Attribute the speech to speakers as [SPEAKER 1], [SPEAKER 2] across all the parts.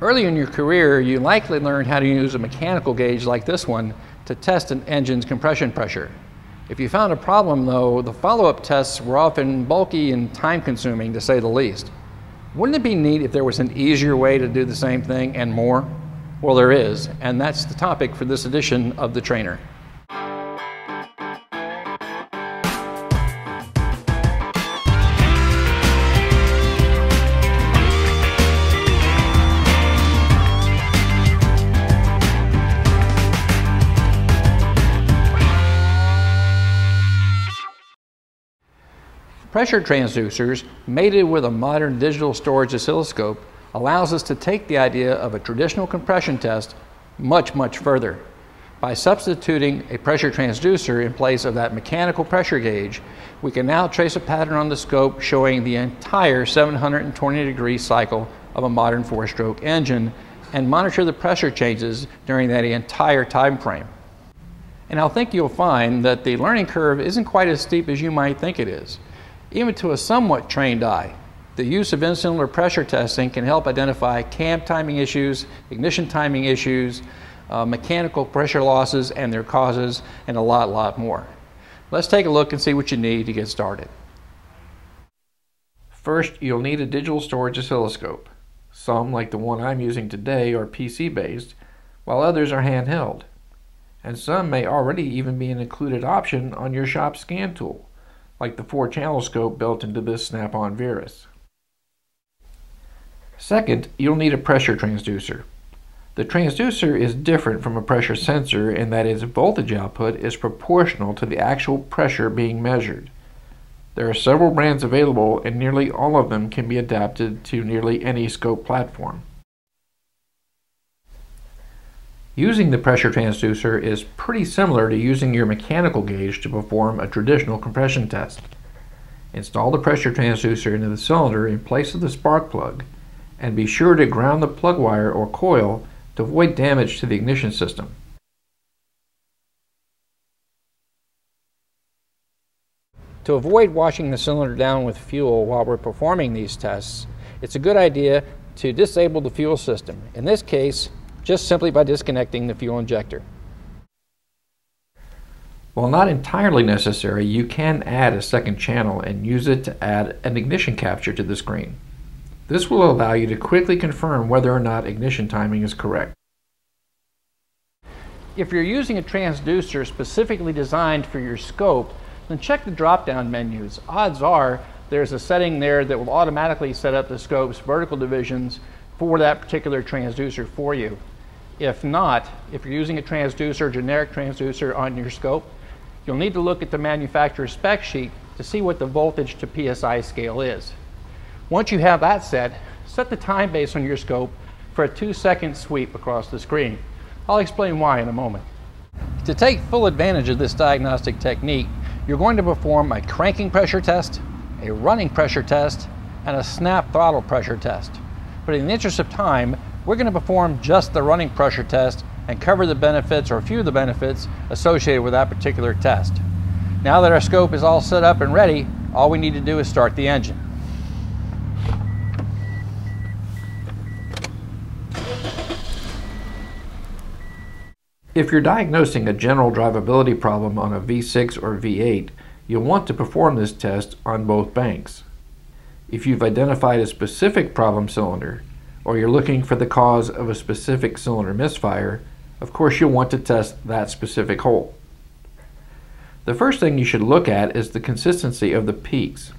[SPEAKER 1] Early in your career, you likely learned how to use a mechanical gauge like this one to test an engine's compression pressure. If you found a problem though, the follow-up tests were often bulky and time-consuming to say the least. Wouldn't it be neat if there was an easier way to do the same thing and more? Well, there is, and that's the topic for this edition of The Trainer. Pressure transducers, mated with a modern digital storage oscilloscope, allows us to take the idea of a traditional compression test much, much further. By substituting a pressure transducer in place of that mechanical pressure gauge, we can now trace a pattern on the scope showing the entire 720 degree cycle of a modern four-stroke engine and monitor the pressure changes during that entire time frame. And I think you'll find that the learning curve isn't quite as steep as you might think it is. Even to a somewhat trained eye, the use of in-cylinder pressure testing can help identify cam timing issues, ignition timing issues, uh, mechanical pressure losses and their causes, and a lot, lot more. Let's take a look and see what you need to get started. First, you'll need a digital storage oscilloscope. Some, like the one I'm using today, are PC-based, while others are handheld. And some may already even be an included option on your shop scan tool like the four channel scope built into this Snap-on Verus. Second, you'll need a pressure transducer. The transducer is different from a pressure sensor in that its voltage output is proportional to the actual pressure being measured. There are several brands available and nearly all of them can be adapted to nearly any scope platform. Using the pressure transducer is pretty similar to using your mechanical gauge to perform a traditional compression test. Install the pressure transducer into the cylinder in place of the spark plug and be sure to ground the plug wire or coil to avoid damage to the ignition system. To avoid washing the cylinder down with fuel while we're performing these tests, it's a good idea to disable the fuel system. In this case, just simply by disconnecting the fuel injector. While not entirely necessary, you can add a second channel and use it to add an ignition capture to the screen. This will allow you to quickly confirm whether or not ignition timing is correct. If you're using a transducer specifically designed for your scope, then check the drop-down menus. Odds are there's a setting there that will automatically set up the scope's vertical divisions for that particular transducer for you. If not, if you're using a transducer, generic transducer on your scope, you'll need to look at the manufacturer's spec sheet to see what the voltage to PSI scale is. Once you have that set, set the time base on your scope for a two second sweep across the screen. I'll explain why in a moment. To take full advantage of this diagnostic technique, you're going to perform a cranking pressure test, a running pressure test, and a snap throttle pressure test. But in the interest of time, we're going to perform just the running pressure test and cover the benefits or a few of the benefits associated with that particular test. Now that our scope is all set up and ready, all we need to do is start the engine. If you're diagnosing a general drivability problem on a V6 or V8, you'll want to perform this test on both banks. If you've identified a specific problem cylinder, or you're looking for the cause of a specific cylinder misfire, of course you'll want to test that specific hole. The first thing you should look at is the consistency of the peaks.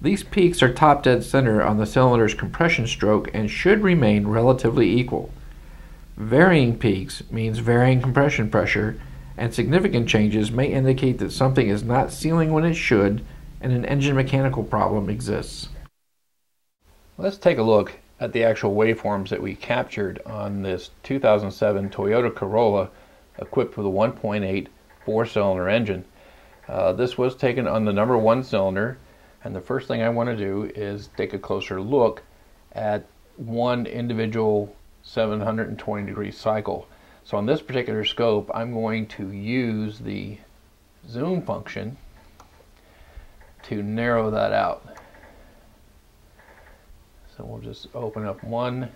[SPEAKER 1] These peaks are top dead center on the cylinder's compression stroke and should remain relatively equal. Varying peaks means varying compression pressure, and significant changes may indicate that something is not sealing when it should and an engine mechanical problem exists. Let's take a look at the actual waveforms that we captured on this 2007 Toyota Corolla equipped with a 1.8 four-cylinder engine. Uh, this was taken on the number one cylinder and the first thing I want to do is take a closer look at one individual 720 degree cycle. So on this particular scope I'm going to use the zoom function to narrow that out. So we'll just open up one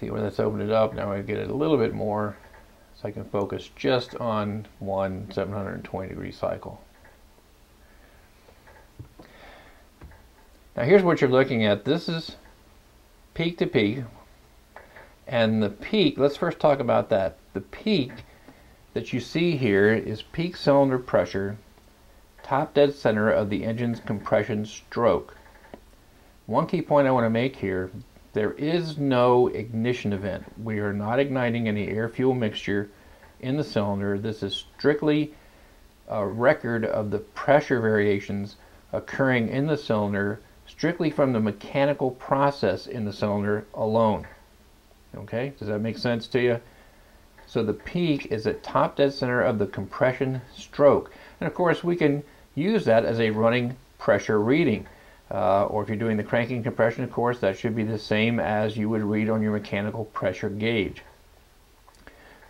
[SPEAKER 1] See when that's opened it up, now I get it a little bit more so I can focus just on one 720 degree cycle. Now here's what you're looking at. This is peak to peak. And the peak, let's first talk about that. The peak that you see here is peak cylinder pressure, top dead center of the engine's compression stroke. One key point I want to make here, there is no ignition event. We are not igniting any air-fuel mixture in the cylinder. This is strictly a record of the pressure variations occurring in the cylinder strictly from the mechanical process in the cylinder alone. Okay, does that make sense to you? So the peak is at top dead center of the compression stroke. And of course we can use that as a running pressure reading. Uh, or if you're doing the cranking compression, of course, that should be the same as you would read on your mechanical pressure gauge.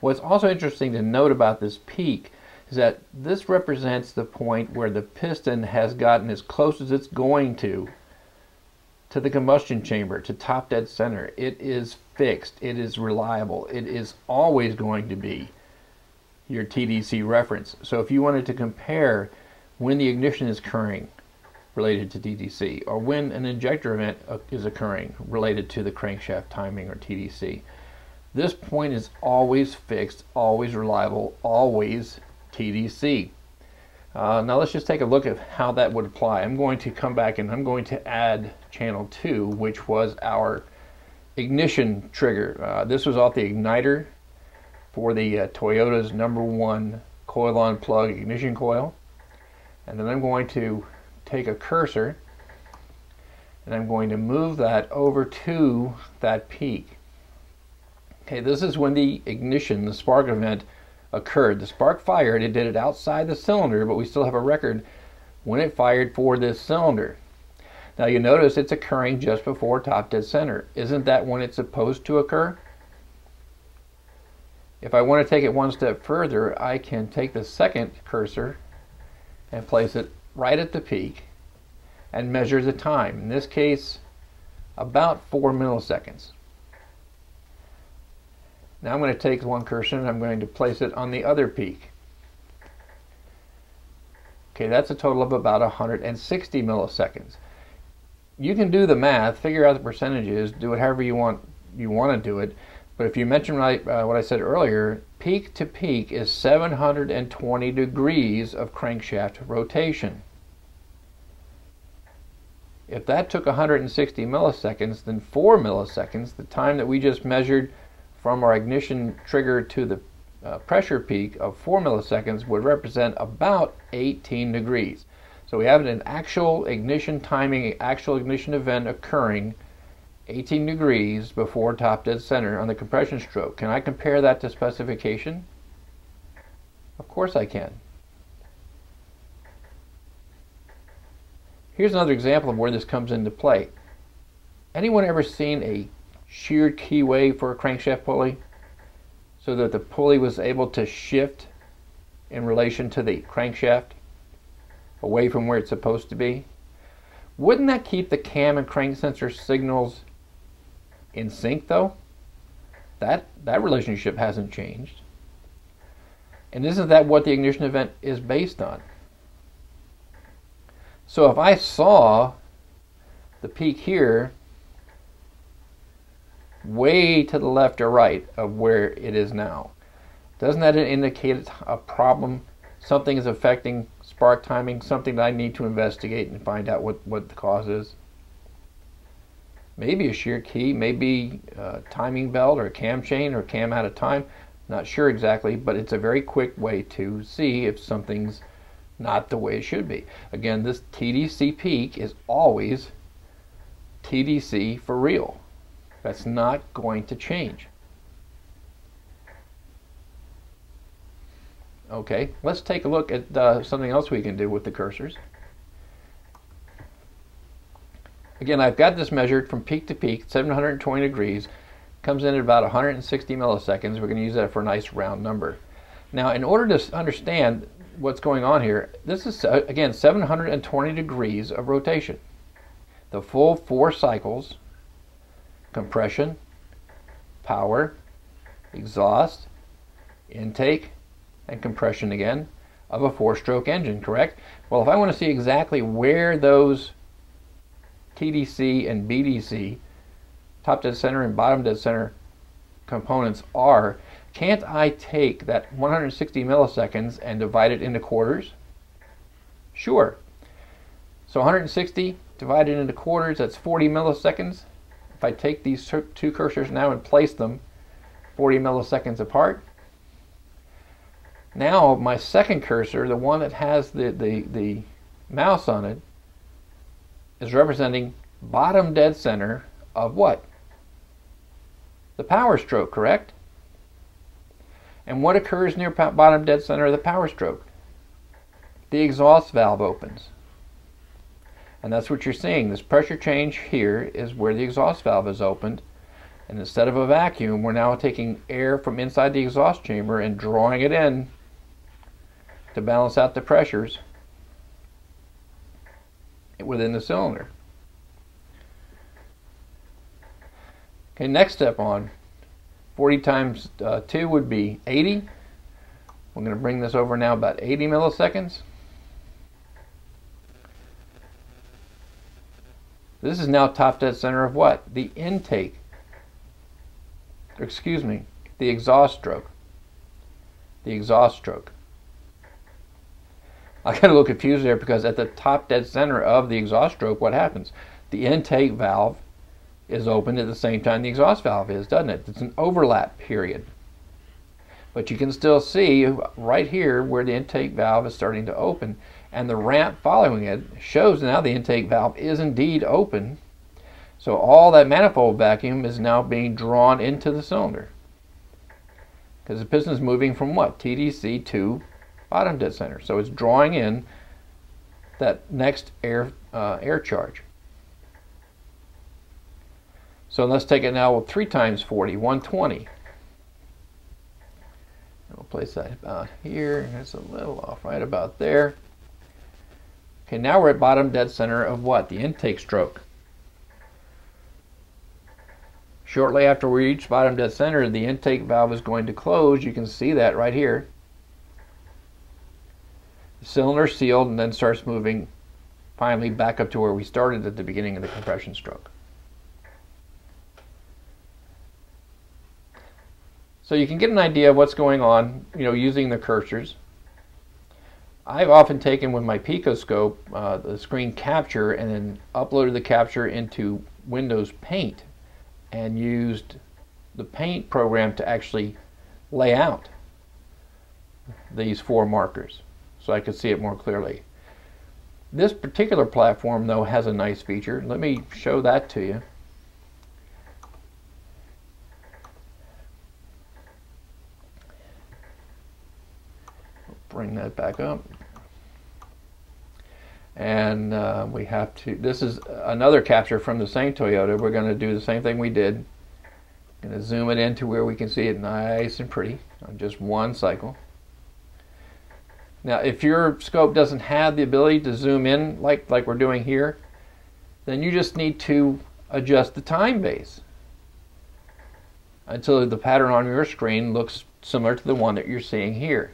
[SPEAKER 1] What's also interesting to note about this peak is that this represents the point where the piston has gotten as close as it's going to to the combustion chamber, to top dead center. It is fixed, it is reliable, it is always going to be your TDC reference. So if you wanted to compare when the ignition is occurring related to TDC, or when an injector event is occurring related to the crankshaft timing or TDC, this point is always fixed, always reliable, always TDC. Uh, now let's just take a look at how that would apply. I'm going to come back and I'm going to add channel 2, which was our ignition trigger. Uh, this was off the igniter for the uh, Toyota's number one coil-on plug ignition coil. And then I'm going to take a cursor and I'm going to move that over to that peak. Okay, this is when the ignition, the spark event, occurred. The spark fired, it did it outside the cylinder, but we still have a record when it fired for this cylinder. Now you notice it's occurring just before top dead center. Isn't that when it's supposed to occur? If I want to take it one step further, I can take the second cursor and place it right at the peak and measure the time. In this case, about 4 milliseconds. Now I'm going to take one cursor and I'm going to place it on the other peak. Okay, that's a total of about 160 milliseconds. You can do the math, figure out the percentages, do it however you want you want to do it. But if you mention right, uh, what I said earlier, peak to peak is 720 degrees of crankshaft rotation. If that took 160 milliseconds, then 4 milliseconds, the time that we just measured from our ignition trigger to the uh, pressure peak of 4 milliseconds would represent about 18 degrees. So we have an actual ignition timing, actual ignition event occurring 18 degrees before top dead center on the compression stroke. Can I compare that to specification? Of course I can. Here's another example of where this comes into play. Anyone ever seen a sheared keyway for a crankshaft pulley so that the pulley was able to shift in relation to the crankshaft away from where it's supposed to be. Wouldn't that keep the cam and crank sensor signals in sync though? That, that relationship hasn't changed. And isn't that what the ignition event is based on? So if I saw the peak here way to the left or right of where it is now. Doesn't that indicate a problem? Something is affecting spark timing, something that I need to investigate and find out what, what the cause is. Maybe a shear key, maybe a timing belt or a cam chain or cam out of time. Not sure exactly, but it's a very quick way to see if something's not the way it should be. Again, this TDC peak is always TDC for real. That's not going to change. Okay, let's take a look at uh, something else we can do with the cursors. Again, I've got this measured from peak to peak, 720 degrees, comes in at about 160 milliseconds. We're going to use that for a nice round number. Now, in order to understand what's going on here, this is, uh, again, 720 degrees of rotation. The full four cycles compression, power, exhaust, intake, and compression again of a four-stroke engine, correct? Well, if I want to see exactly where those TDC and BDC, top dead center and bottom dead center components are, can't I take that 160 milliseconds and divide it into quarters? Sure. So 160 divided into quarters, that's 40 milliseconds. If I take these two cursors now and place them 40 milliseconds apart, now my second cursor, the one that has the, the, the mouse on it, is representing bottom dead center of what? The power stroke, correct? And what occurs near bottom dead center of the power stroke? The exhaust valve opens. And that's what you're seeing. This pressure change here is where the exhaust valve is opened. And instead of a vacuum, we're now taking air from inside the exhaust chamber and drawing it in to balance out the pressures within the cylinder. Okay, next step on 40 times uh, 2 would be 80. We're going to bring this over now about 80 milliseconds. This is now top dead center of what? The intake. Excuse me, the exhaust stroke. The exhaust stroke. I got a little confused there because at the top dead center of the exhaust stroke, what happens? The intake valve is open at the same time the exhaust valve is, doesn't it? It's an overlap period. But you can still see right here where the intake valve is starting to open and the ramp following it shows now the intake valve is indeed open. So all that manifold vacuum is now being drawn into the cylinder. Because the piston is moving from what? TDC to bottom dead center. So it's drawing in that next air, uh, air charge. So let's take it now with 3 times 40, 120. And We'll place that about here. It's a little off right about there. Okay, now we're at bottom dead center of what? The intake stroke. Shortly after we reach bottom dead center, the intake valve is going to close. You can see that right here. Cylinder sealed and then starts moving finally back up to where we started at the beginning of the compression stroke. So you can get an idea of what's going on, you know, using the cursors. I've often taken with my Picoscope uh, the screen capture and then uploaded the capture into Windows Paint and used the Paint program to actually lay out these four markers so I could see it more clearly. This particular platform though has a nice feature. Let me show that to you. bring that back up. And uh, we have to, this is another capture from the same Toyota. We're going to do the same thing we did. Going to zoom it in to where we can see it nice and pretty on just one cycle. Now, if your scope doesn't have the ability to zoom in like, like we're doing here, then you just need to adjust the time base until the pattern on your screen looks similar to the one that you're seeing here.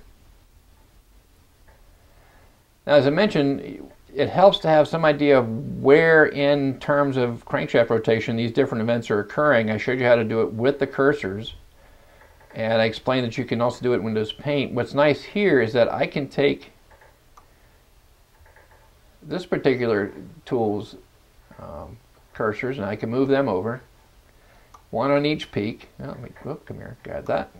[SPEAKER 1] Now, as I mentioned, it helps to have some idea of where in terms of crankshaft rotation these different events are occurring. I showed you how to do it with the cursors and I explained that you can also do it in Windows Paint. What's nice here is that I can take this particular tool's um, cursors and I can move them over one on each peak. Oh, let me, oh, come here, grab that.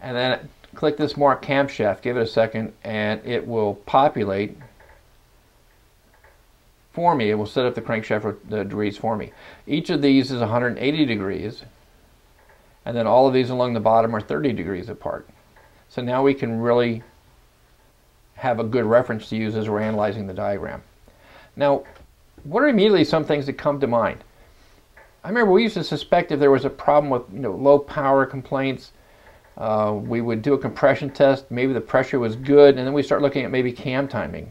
[SPEAKER 1] And then click this mark camshaft, give it a second, and it will populate for me. It will set up the crankshaft degrees for me. Each of these is 180 degrees, and then all of these along the bottom are 30 degrees apart. So now we can really have a good reference to use as we're analyzing the diagram. Now, what are immediately some things that come to mind? I remember we used to suspect if there was a problem with you know low power complaints, uh, we would do a compression test, maybe the pressure was good, and then we start looking at maybe cam timing.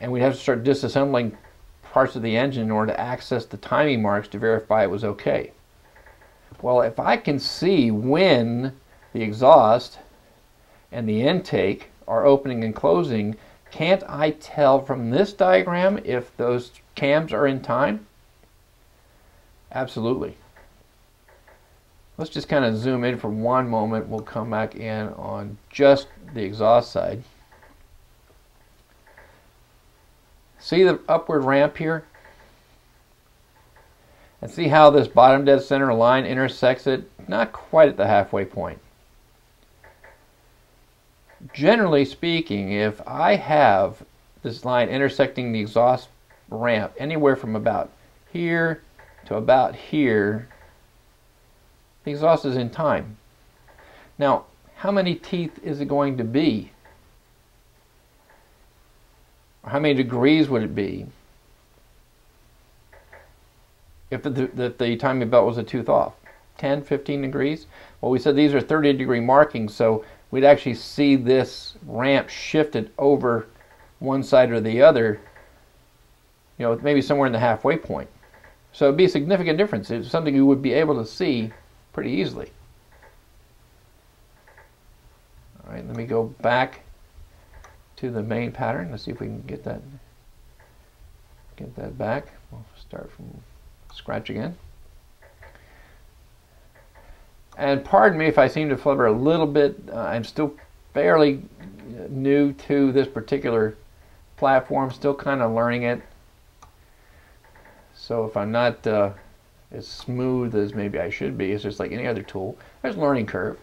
[SPEAKER 1] And we'd have to start disassembling parts of the engine in order to access the timing marks to verify it was okay. Well, if I can see when the exhaust and the intake are opening and closing, can't I tell from this diagram if those cams are in time? Absolutely. Let's just kind of zoom in for one moment. We'll come back in on just the exhaust side. See the upward ramp here? And see how this bottom dead center line intersects it? Not quite at the halfway point. Generally speaking, if I have this line intersecting the exhaust ramp anywhere from about here to about here, the exhaust is in time. Now, how many teeth is it going to be? How many degrees would it be if the, the, the timing belt was a tooth off? 10, 15 degrees? Well, we said these are 30 degree markings, so we'd actually see this ramp shifted over one side or the other, you know, maybe somewhere in the halfway point. So it'd be a significant difference. It's something you would be able to see pretty easily. All right, let me go back to the main pattern. Let's see if we can get that get that back. We'll start from scratch again. And pardon me if I seem to flubber a little bit. Uh, I'm still fairly new to this particular platform, still kind of learning it. So if I'm not uh, as smooth as maybe I should be, it's just like any other tool. There's a learning curve.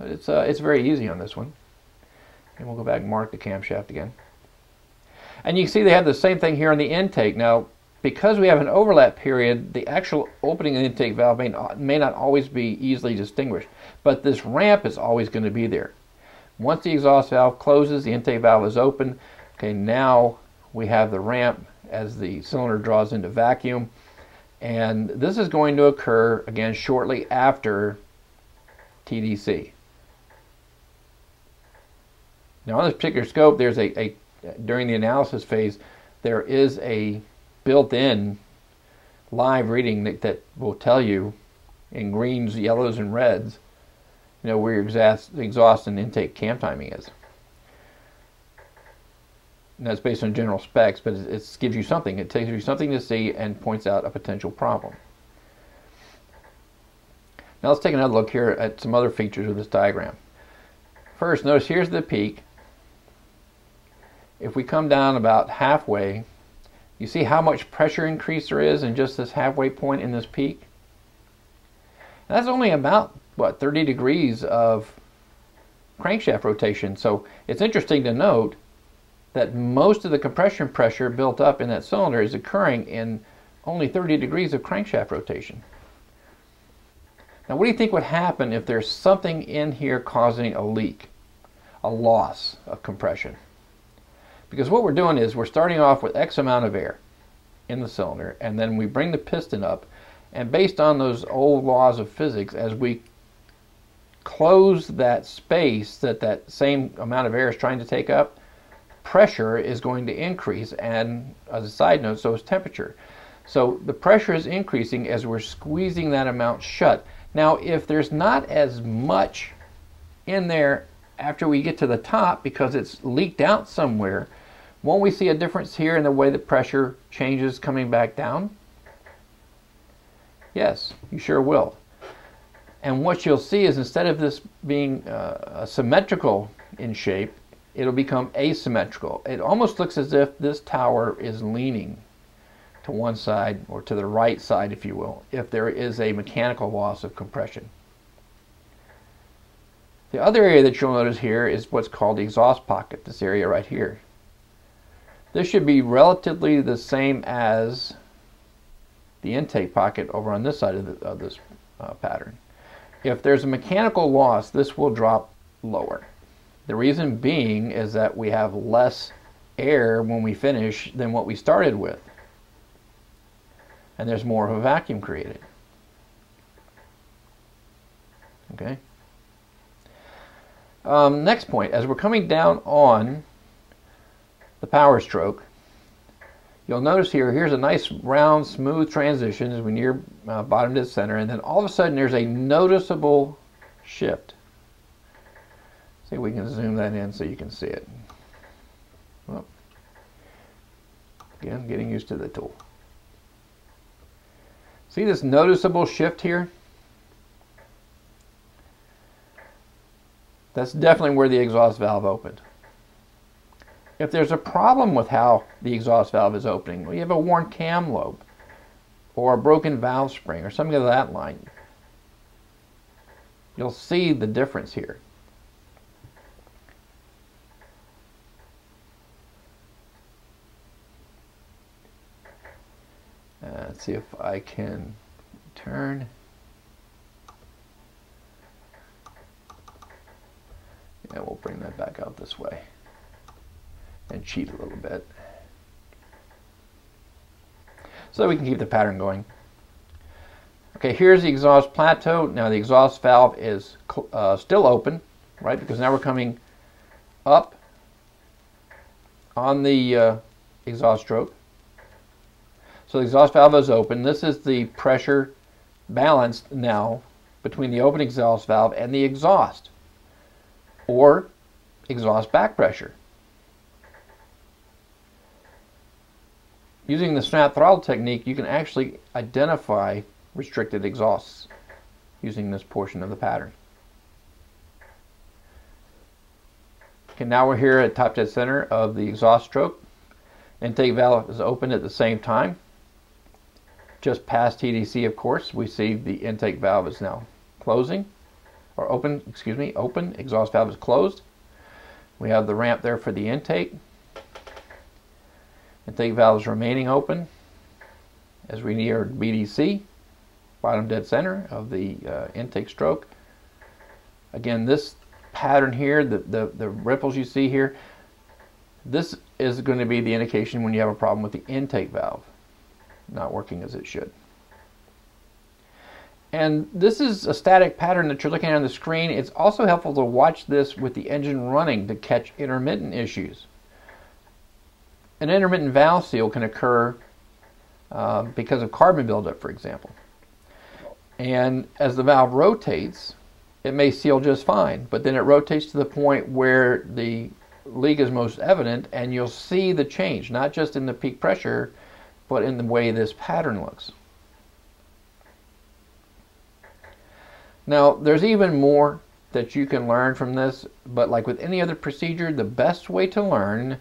[SPEAKER 1] It's, uh, it's very easy on this one. And we'll go back and mark the camshaft again. And you can see they have the same thing here on the intake. Now, because we have an overlap period, the actual opening and intake valve may not, may not always be easily distinguished, but this ramp is always going to be there. Once the exhaust valve closes, the intake valve is open. Okay, now we have the ramp as the cylinder draws into vacuum. And this is going to occur again shortly after TDC. Now on this particular scope, there's a, a during the analysis phase, there is a built-in live reading that, that will tell you in greens, yellows, and reds, you know, where your exhaust, exhaust and intake cam timing is. And that's based on general specs, but it, it gives you something. It tells you something to see and points out a potential problem. Now let's take another look here at some other features of this diagram. First, notice here's the peak if we come down about halfway, you see how much pressure increase there is in just this halfway point in this peak? that's only about, what, 30 degrees of crankshaft rotation. So it's interesting to note that most of the compression pressure built up in that cylinder is occurring in only 30 degrees of crankshaft rotation. Now what do you think would happen if there's something in here causing a leak, a loss of compression? Because what we're doing is we're starting off with X amount of air in the cylinder, and then we bring the piston up, and based on those old laws of physics, as we close that space that that same amount of air is trying to take up, pressure is going to increase, and as a side note, so is temperature. So the pressure is increasing as we're squeezing that amount shut. Now, if there's not as much in there after we get to the top because it's leaked out somewhere, won't we see a difference here in the way the pressure changes coming back down? Yes, you sure will. And what you'll see is instead of this being uh, symmetrical in shape, it'll become asymmetrical. It almost looks as if this tower is leaning to one side or to the right side, if you will, if there is a mechanical loss of compression. The other area that you'll notice here is what's called the exhaust pocket, this area right here. This should be relatively the same as the intake pocket over on this side of, the, of this uh, pattern. If there's a mechanical loss, this will drop lower. The reason being is that we have less air when we finish than what we started with. And there's more of a vacuum created. Okay. Um, next point, as we're coming down on the power stroke, you'll notice here, here's a nice round smooth transition as we near uh, bottom to center and then all of a sudden there's a noticeable shift. See we can zoom that in so you can see it. Well, again, getting used to the tool. See this noticeable shift here? That's definitely where the exhaust valve opened. If there's a problem with how the exhaust valve is opening, you have a worn cam lobe or a broken valve spring or something of that line, you'll see the difference here. Uh, let's see if I can turn. Yeah, we'll bring that back out this way and cheat a little bit. So we can keep the pattern going. Okay, here's the exhaust plateau. Now the exhaust valve is uh, still open, right? Because now we're coming up on the uh, exhaust stroke. So the exhaust valve is open. This is the pressure balanced now between the open exhaust valve and the exhaust or exhaust back pressure. Using the snap throttle technique, you can actually identify restricted exhausts using this portion of the pattern. Okay, now we're here at top dead center of the exhaust stroke. Intake valve is open at the same time. Just past TDC, of course, we see the intake valve is now closing, or open, excuse me, open, exhaust valve is closed. We have the ramp there for the intake. Intake valve is remaining open as we near BDC, bottom dead center of the uh, intake stroke. Again, this pattern here, the, the, the ripples you see here, this is going to be the indication when you have a problem with the intake valve not working as it should. And this is a static pattern that you're looking at on the screen. It's also helpful to watch this with the engine running to catch intermittent issues. An intermittent valve seal can occur uh, because of carbon buildup, for example. And as the valve rotates, it may seal just fine, but then it rotates to the point where the leak is most evident and you'll see the change, not just in the peak pressure, but in the way this pattern looks. Now, there's even more that you can learn from this, but like with any other procedure, the best way to learn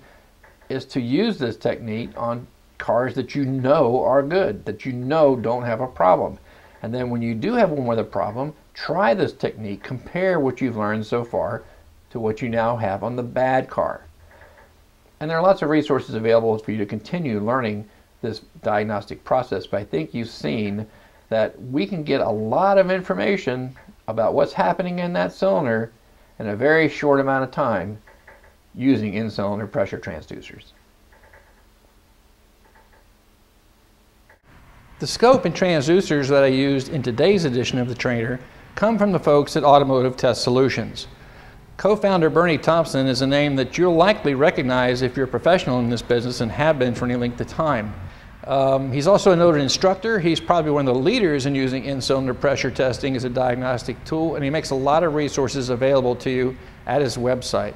[SPEAKER 1] is to use this technique on cars that you know are good, that you know don't have a problem. And then when you do have one with a problem, try this technique, compare what you've learned so far to what you now have on the bad car. And there are lots of resources available for you to continue learning this diagnostic process, but I think you've seen that we can get a lot of information about what's happening in that cylinder in a very short amount of time using in-cylinder pressure transducers.
[SPEAKER 2] The scope and transducers that I used in today's edition of the trainer come from the folks at Automotive Test Solutions. Co-founder Bernie Thompson is a name that you'll likely recognize if you're a professional in this business and have been for any length of time. Um, he's also a noted instructor. He's probably one of the leaders in using in-cylinder pressure testing as a diagnostic tool, and he makes a lot of resources available to you at his website.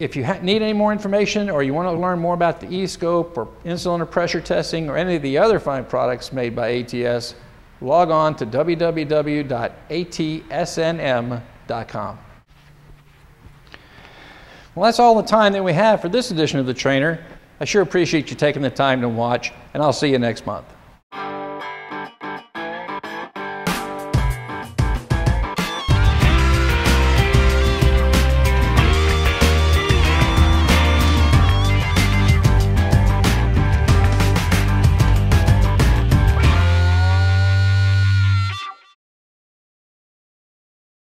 [SPEAKER 2] If you need any more information or you want to learn more about the e-scope or in-cylinder pressure testing or any of the other fine products made by ATS, log on to www.atsnm.com. Well, that's all the time that we have for this edition of the Trainer. I sure appreciate you taking the time to watch, and I'll see you next month.